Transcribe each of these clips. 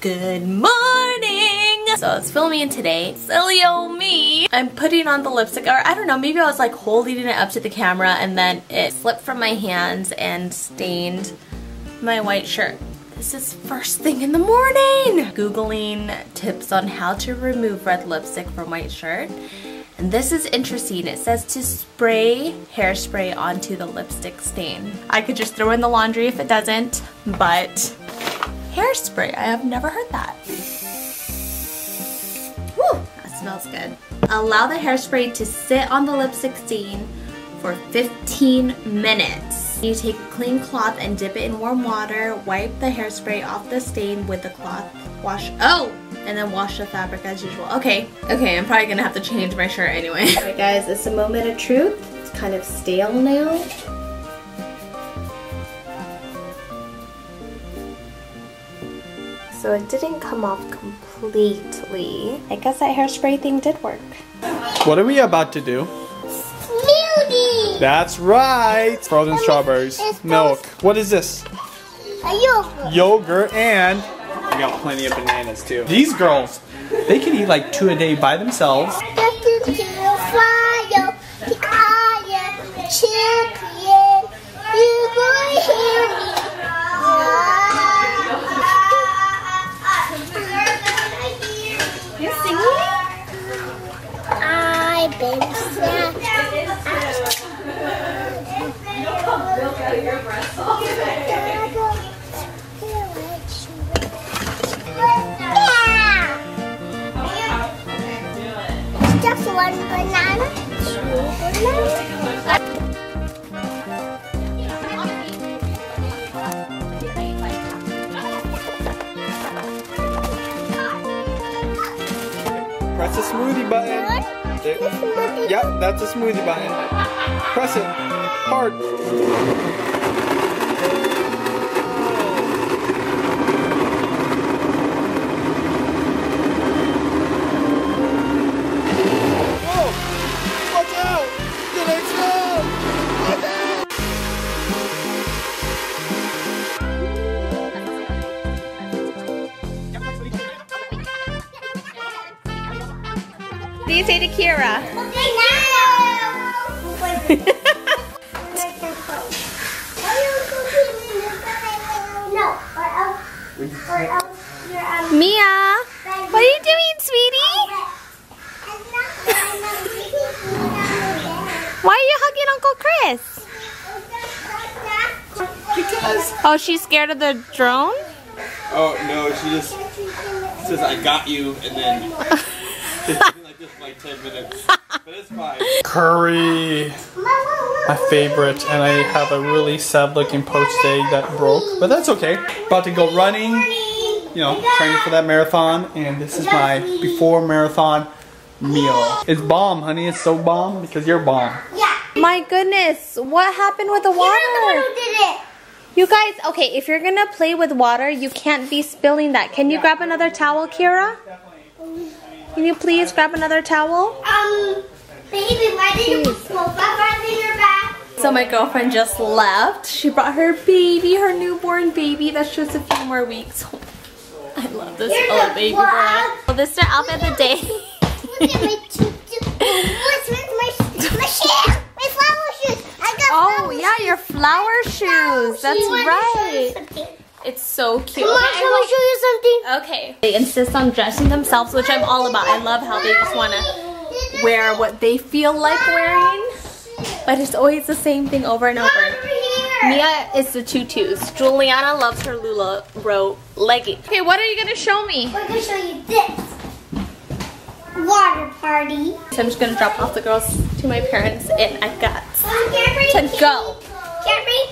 Good morning! So it's filming today. Silly old me. I'm putting on the lipstick, or I don't know, maybe I was like holding it up to the camera and then it slipped from my hands and stained my white shirt. This is first thing in the morning! Googling tips on how to remove red lipstick from white shirt. And this is interesting. It says to spray hairspray onto the lipstick stain. I could just throw in the laundry if it doesn't, but hairspray. I have never heard that. Woo, that smells good. Allow the hairspray to sit on the lipstick stain for 15 minutes. You take a clean cloth and dip it in warm water, wipe the hairspray off the stain with the cloth, wash, oh, and then wash the fabric as usual. Okay, okay, I'm probably gonna have to change my shirt anyway. Alright guys, it's a moment of truth. It's kind of stale now. So it didn't come off completely. I guess that hairspray thing did work. What are we about to do? Smoothie! That's right! Frozen strawberries. Milk. What is this? A yogurt. Yogurt and we got plenty of bananas too. These girls, they can eat like two a day by themselves. Just one banana. Press the smoothie button. There- Yep, that's a smoothie button. Press it hard. Um. Miya, what are you doing, sweetie? Why are you hugging Uncle Chris? Because. Oh, she's scared of the drone? Oh no, she just says I got you and then it's been like this for like 10 minutes. But it's fine. Curry. my favorite, and I have a really sad looking poached egg that broke, but that's okay. About to go running, you know, training for that marathon, and this is my before marathon meal. It's bomb, honey. It's so bomb because you're bomb. Yeah. My goodness, what happened with the You're the one water? who did it. You guys, okay, if you're gonna play with water, you can't be spilling that. Can you grab another towel, Keira? Can you please grab another towel? Um, baby, why did you put peppers in your bag? So my girlfriend just left. She brought her baby, her newborn baby. That's just a few more weeks. I love this Here's little baby girl. Well, this is our outfit of the day. Look at my choo choo. What's with my my shoes? My flower shoes. I got oh yeah, your flower shoes. That's shoes. Wanna show you right. Something? It's so cute. Come on, can I show you something? Okay. They insist on dressing themselves, which I'm all about. I love how they just want to wear what they feel like wearing. But it's always the same thing over and over. Over. Miya is the tutus. Julianna loves her LuLaRoe legging. Okay, what are you gonna show me? We're gonna show you this. Water party. So I'm just gonna drop off the girls to my parents and I've got to go.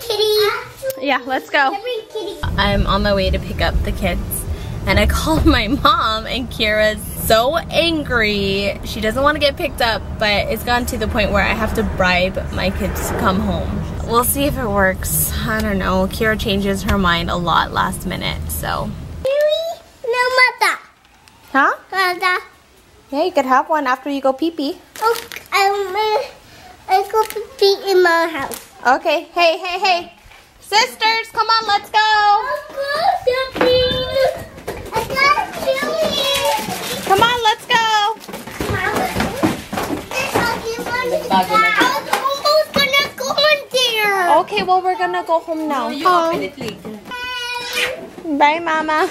Kitty. Yeah, let's go. Can't bring kitty. I'm on my way to pick up the kids and I called my mom and Keira's so angry. She doesn't want to get picked up, but it's gotten to the point where I have to bribe my kids to come home. We'll see if it works. I don't know. Keira changes her mind a lot last minute, so. Really? No, mother. Huh? Mother. Yeah, you could have one after you go pee pee. Oh, uh, I go to pee in my house. Okay. Hey, hey, hey. Sisters, come on, let's go. Come on, let's go. Okay, well, we're gonna go home now. Oh. Bye, Mama.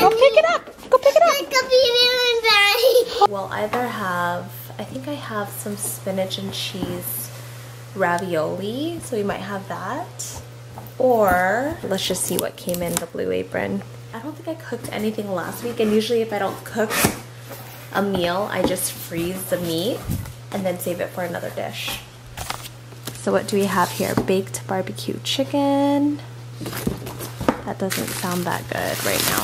Go pick it up. Go pick it up. Well, either have, I think I have some spinach and cheese ravioli, so we might have that. Or let's just see what came in the blue apron. I don't think I cooked anything last week, and usually if I don't cook a meal, I just freeze the meat and then save it for another dish. So what do we have here? Baked barbecue chicken. That doesn't sound that good right now.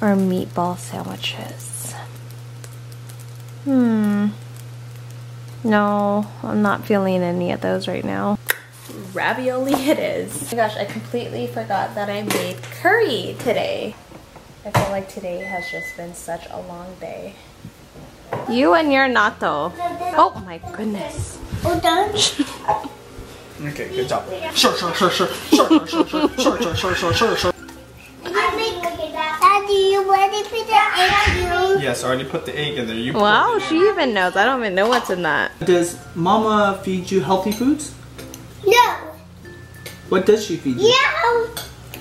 Or meatball sandwiches. Hmm. No, I'm not feeling any of those right now. Ravioli it is. Oh my gosh, I completely forgot that I made curry today. I feel like today has just been such a long day. You and your natto. Oh my goodness. Oh, done? Okay, good job. Sure, sure, sure, sure, sure, sure, sure, sure, sure, sure, sure, sure, sure. Daddy, you ready for the egg Yes, I already put the egg in there. You Wow, it she even knows. I don't even know what's in that. Does Mama feed you healthy foods? No. What does she feed you? Yeah.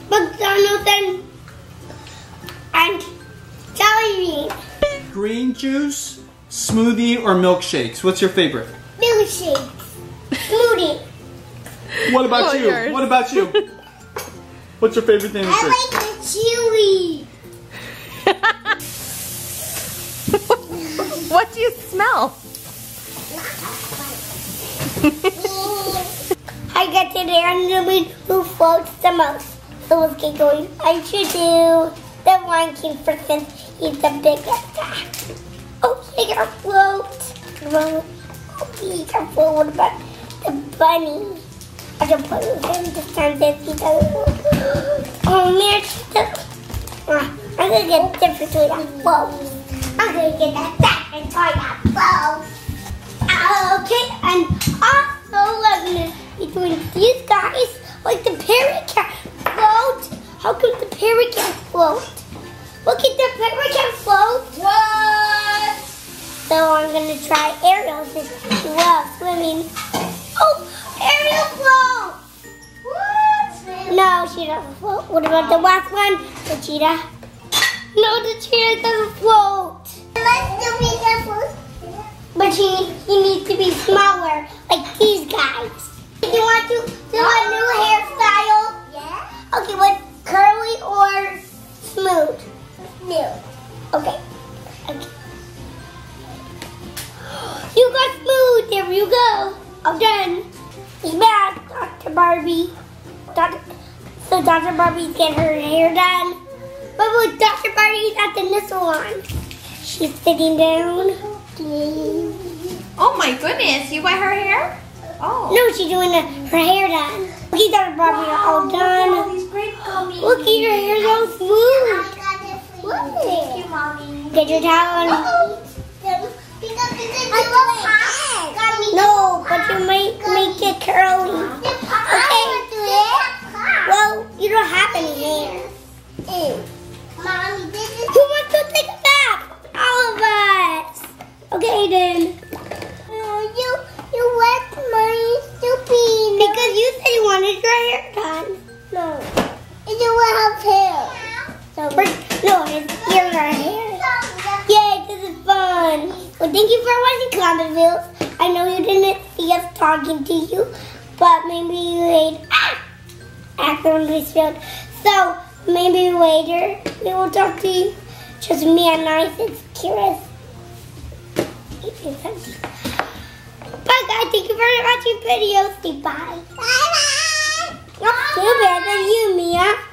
McDonald's and, and jelly beans. Green juice, smoothie, or milkshakes? What's your favorite? Milkshakes. Smoothie. What about Oh, you? yours. What about you? What's your favorite thing to drink? I like the chili. What do you smell? I got to the randomly who floats the most. So let's get going. I should do the Lion King since he's the biggest. Okay, our float. Float. Okay, our float. What about the bunny? I can with him this time that he does. Oh man, I'm gonna get a different toy that floats. I'm gonna get that second toy that floats. Okay, and also I'm gonna be doing these guys like the parrot can float. How could the parrot can float? Look at the parrot can float. What? So I'm gonna try Ariel since she loves swimming. Oh, Ariel float. What? No, she doesn't float. What about the last one? The cheetah. No, the cheetah doesn't float. But he, he needs to be smaller, like these guys. Do you want to do a new hairstyle? Yeah. Okay, what, curly or smooth? Smooth. Okay. Okay. You got smooth. There you go. I'm done. It's back, Dr. Barbie. Dr. So Dr. Barbie's getting her hair done. But look, Dr. Barbie's at the salon. She's sitting down. Oh my goodness, you got her hair? Oh. No, she's doing the, her hair done. Look at Dr. Barbie all done. These great gummies. Look at your hair so smooth. Thank you, mommy. Get your towel. Oh, no, but you might make it curly. Okay. Well, you don't have any hair. To you, but maybe ate ah, accidentally spilled. So maybe later we will talk to you. Just me and I, it's something. Bye guys, thank you for watching videos. Say bye. Bye bye. Not too than you, Miya.